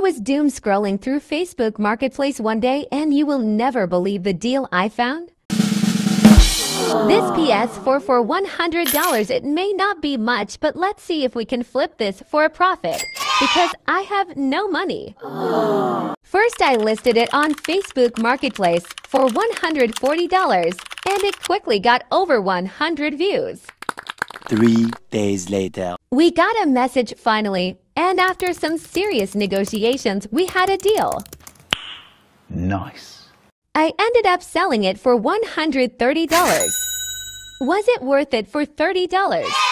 I was doom scrolling through Facebook Marketplace one day and you will never believe the deal I found. This PS4 for $100. It may not be much, but let's see if we can flip this for a profit because I have no money. First, I listed it on Facebook Marketplace for $140 and it quickly got over 100 views. Three days later. We got a message finally, and after some serious negotiations, we had a deal. Nice. I ended up selling it for $130. Was it worth it for $30?